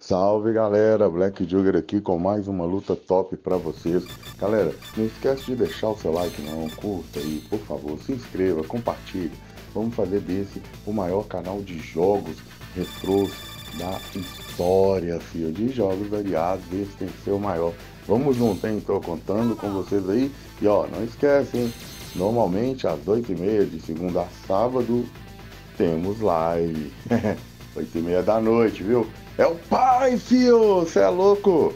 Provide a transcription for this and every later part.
Salve galera, Black Jugger aqui com mais uma luta top para vocês. Galera, não esquece de deixar o seu like não, curta aí, por favor, se inscreva, compartilhe. Vamos fazer desse o maior canal de jogos retrôs da história, filho, de jogos variados, esse tem que ser o maior. Vamos hein? Tô contando com vocês aí. E ó, não esquece, hein? Normalmente às 8h30 de segunda a sábado temos live. 8h30 da noite, viu? É o pai, fio! Você é louco?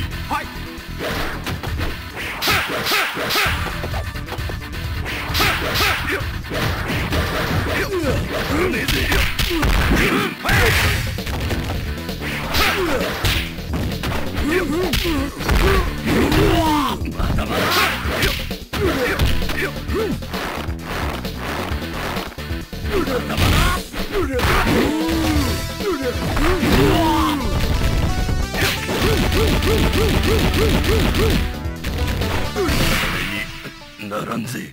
ready, fight! Yeah. ならん。ぜ。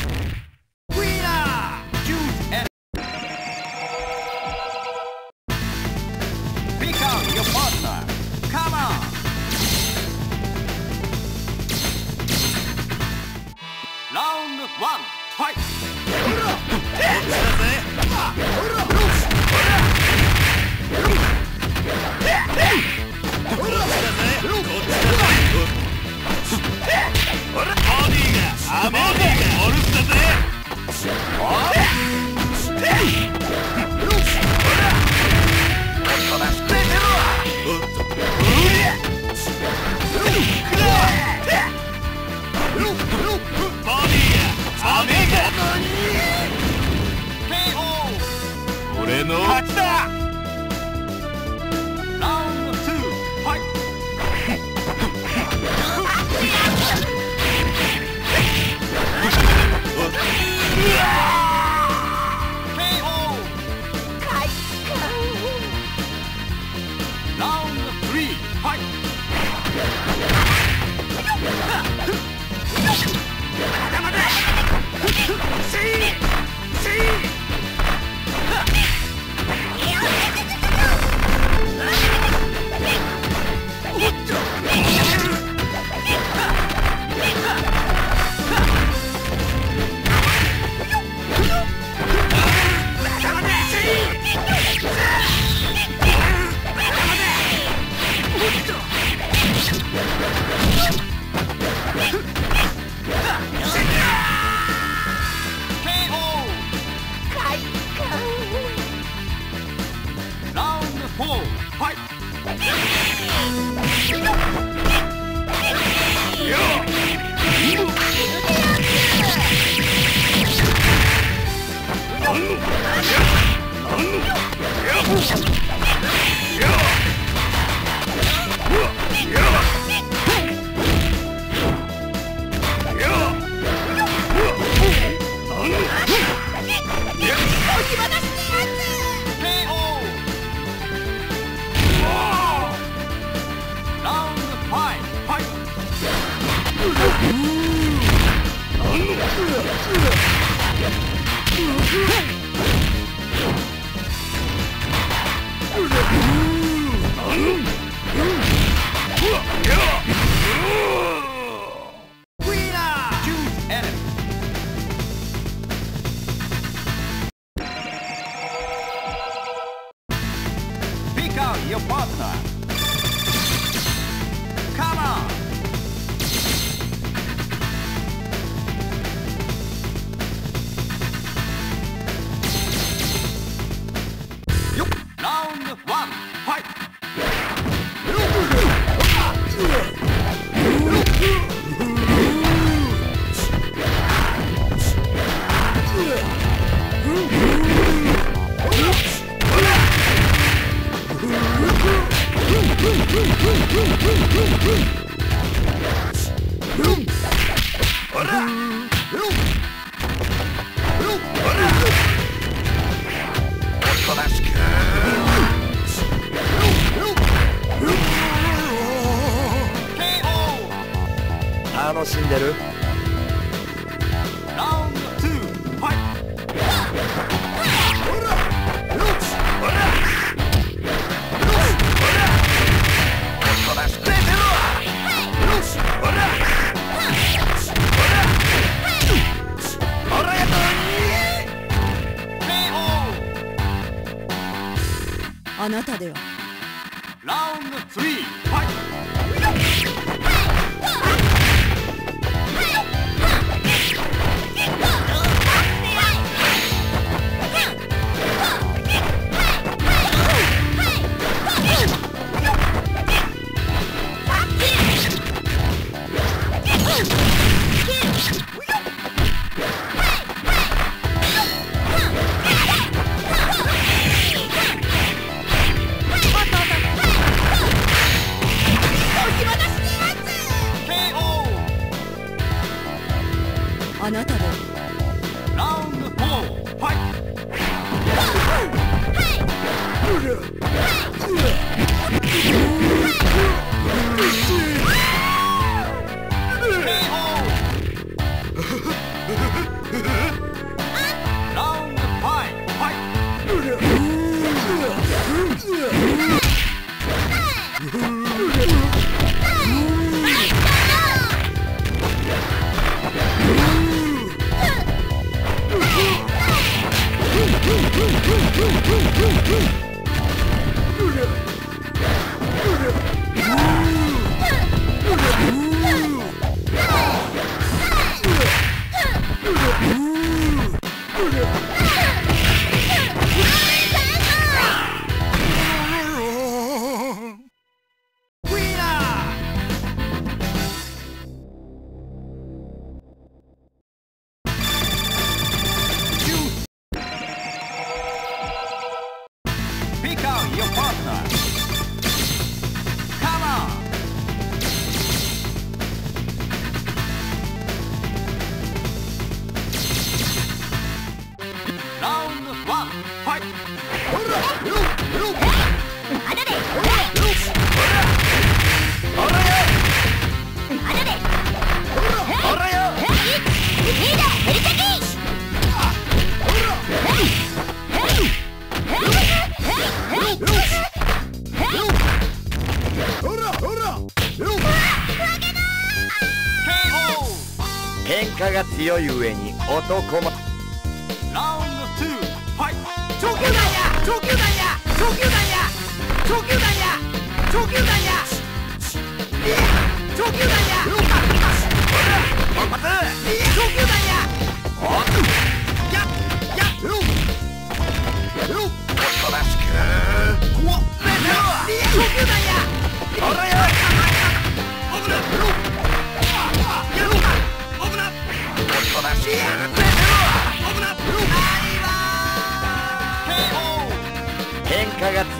Comato, coma.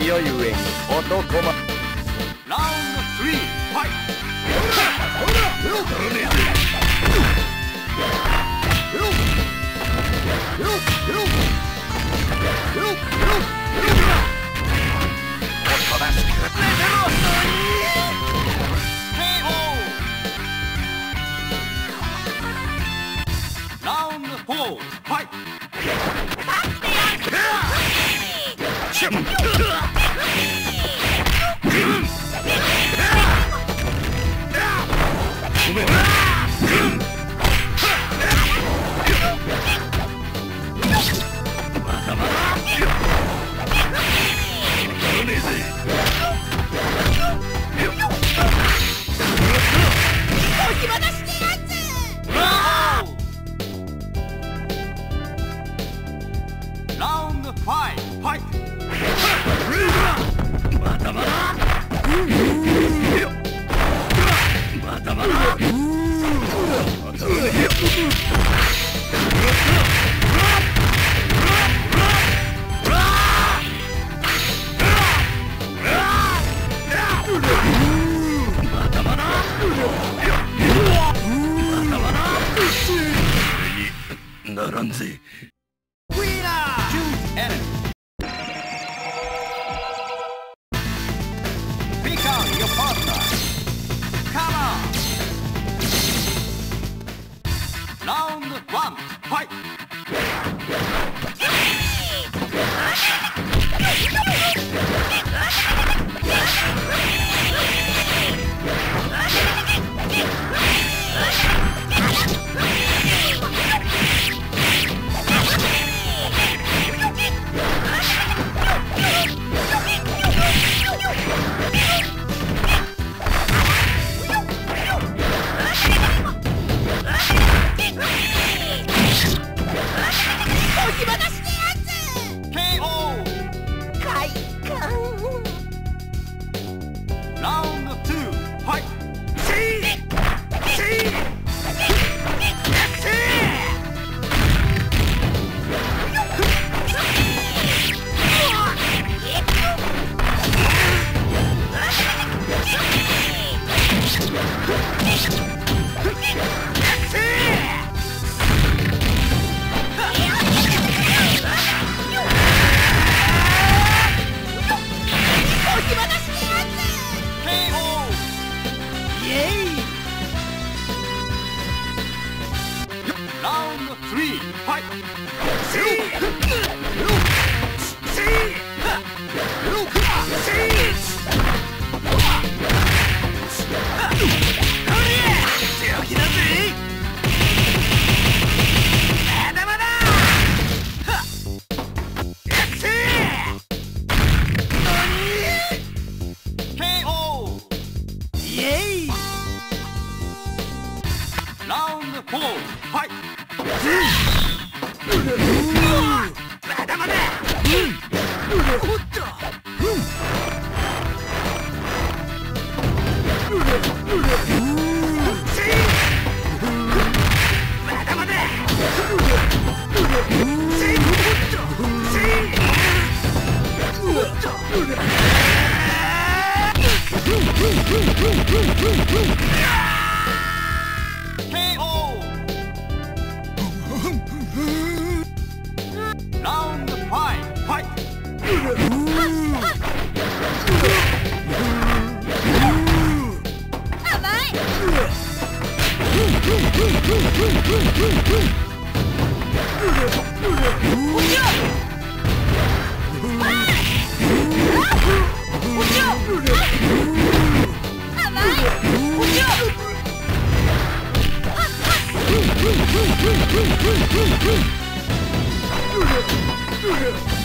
強い上に男まラウンド3ファイおとイ Watch out! Ugh!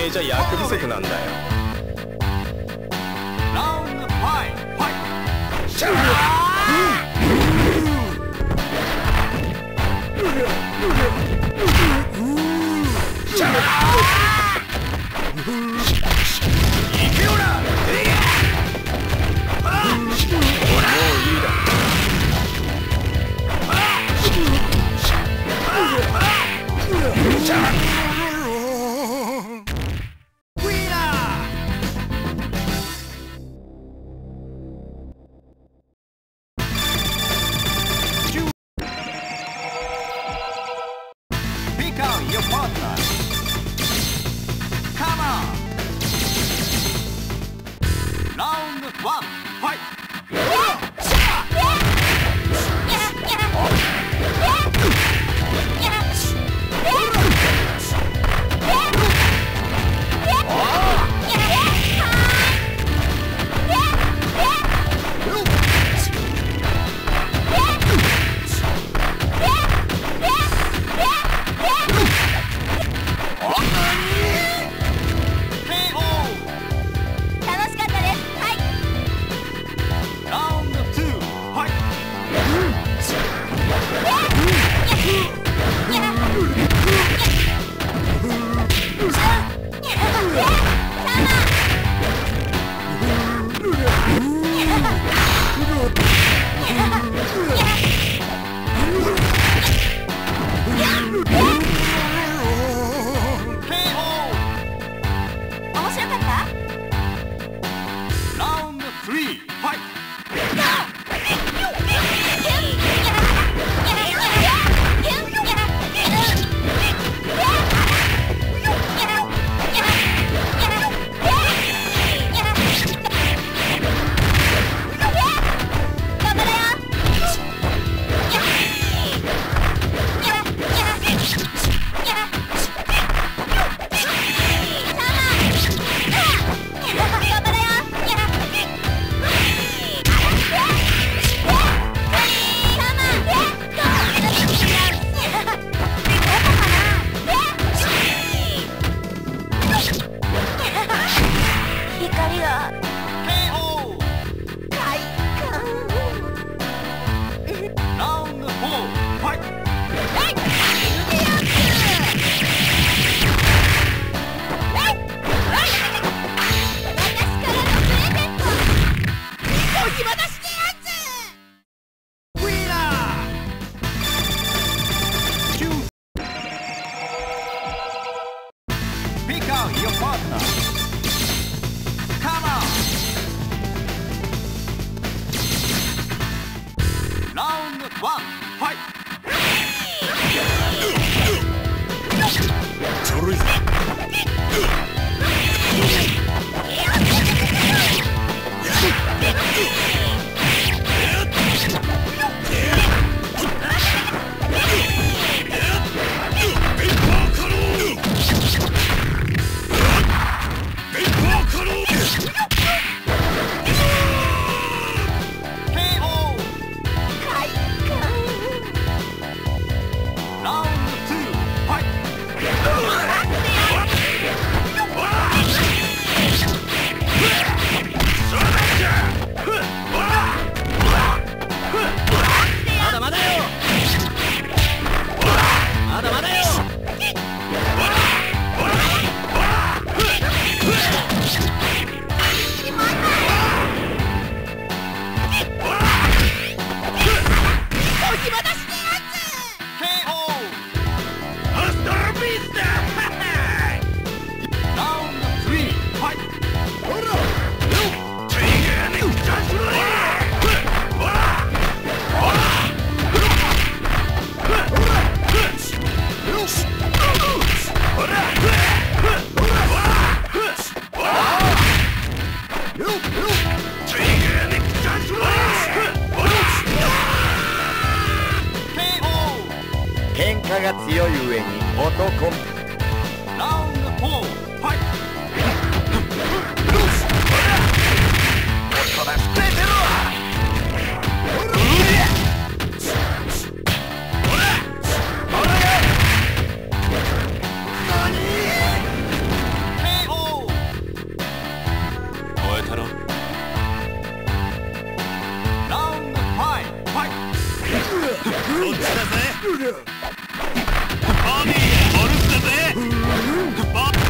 めえじゃ役不足なんだよ。Round 5 Fight あ嘩光が終えたろラウンド5ファイこっちだぜバビーボルスだぜバウ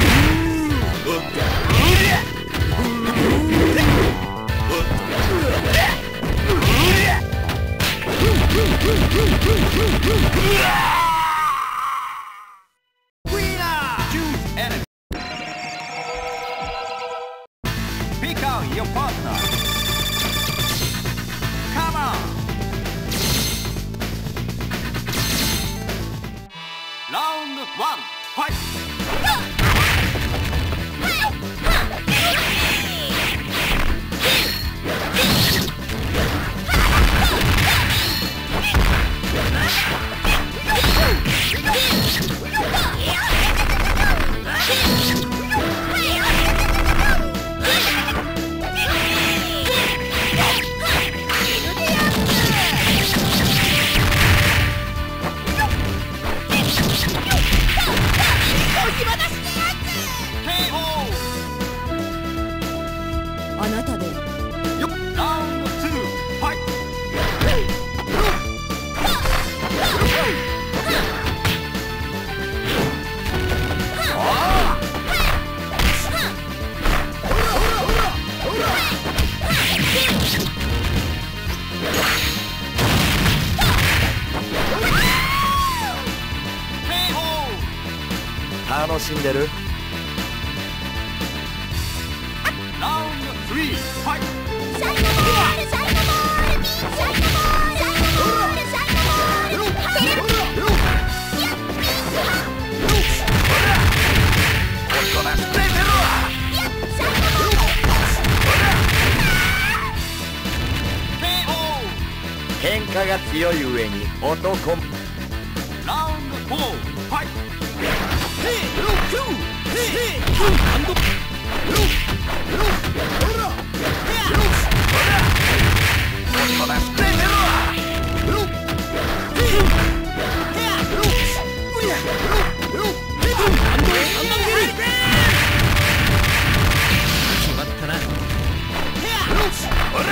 楽しんでる？ラウンド3ファイトシャイナボールシャイナボールシャイナボールシャイナボールシャイナボールテレビやっピースハやっシャイナボール喧嘩が強い上に男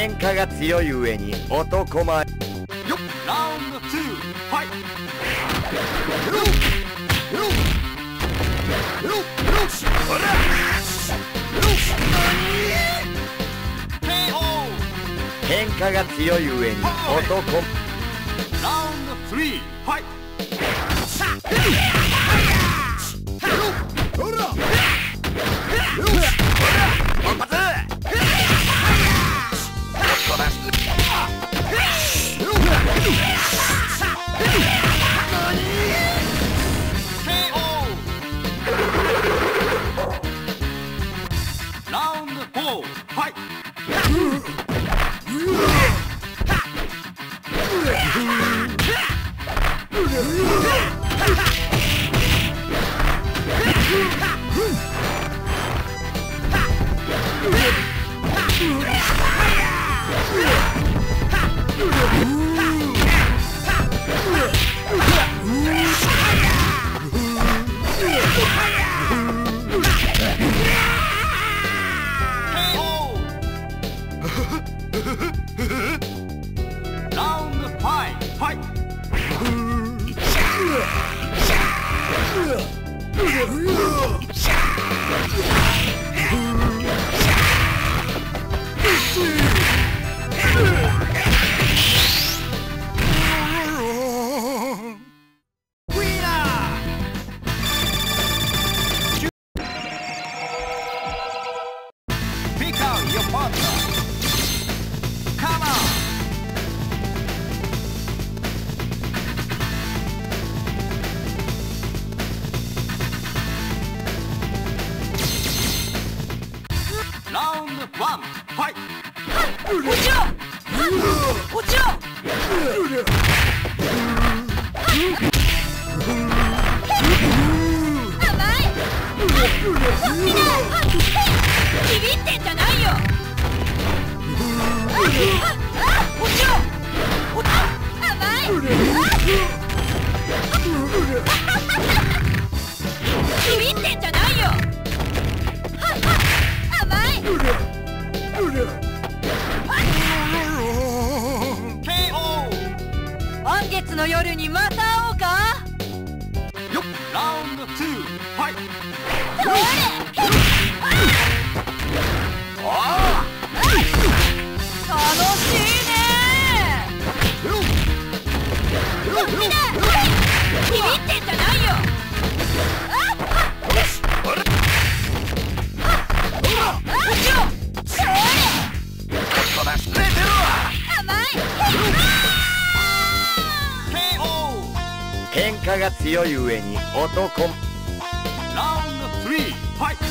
喧嘩が強い上に男前。よっラウンド2ファイト。喧嘩が強い上に男。ラウンド3ファイトラウンド4ファイト Hey! フフフッ。の夜にまた強い上に男。ラウンド3ファイト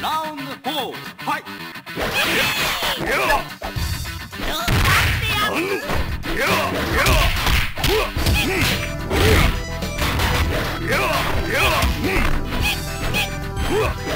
ラウンド4ファイト。Whoa!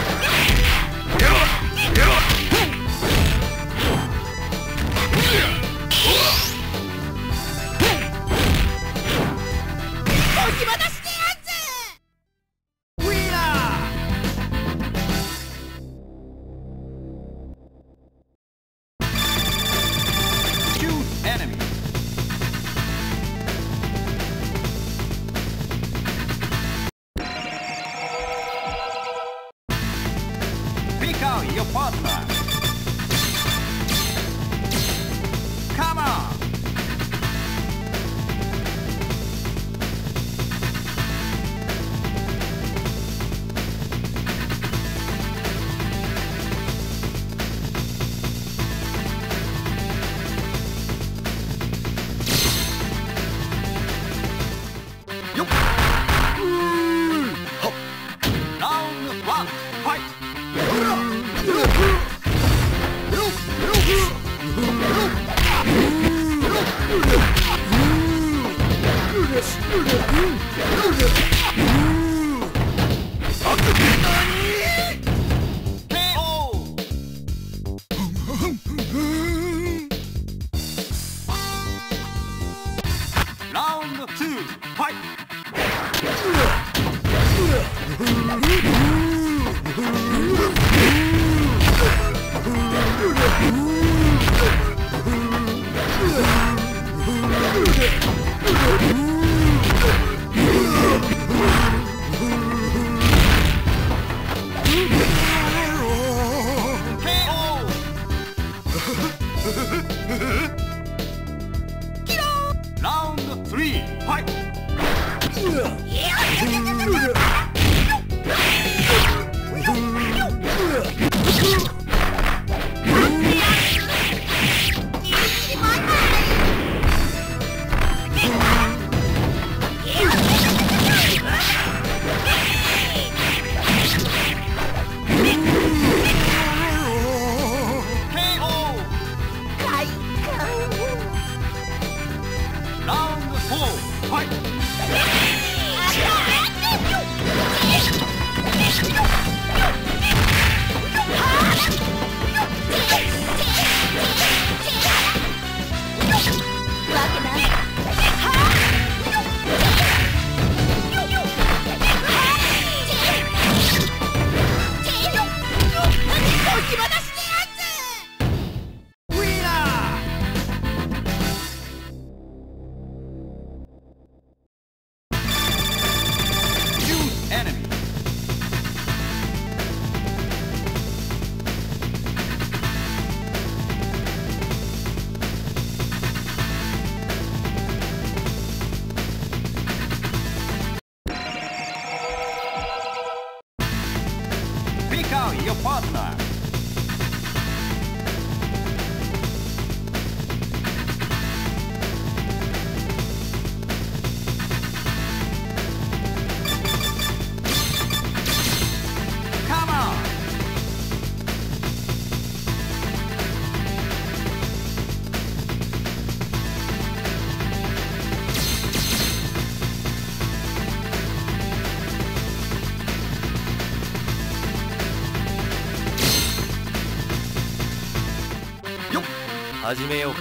始めよう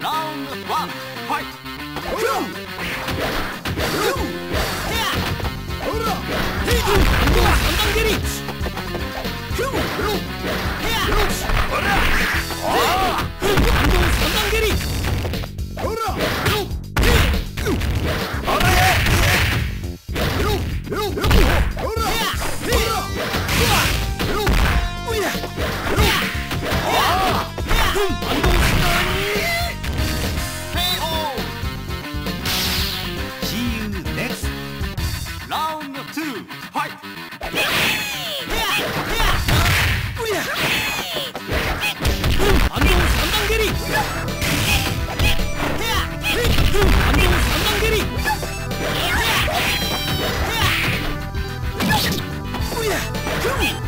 ラウンドワンファイトフーッ doing?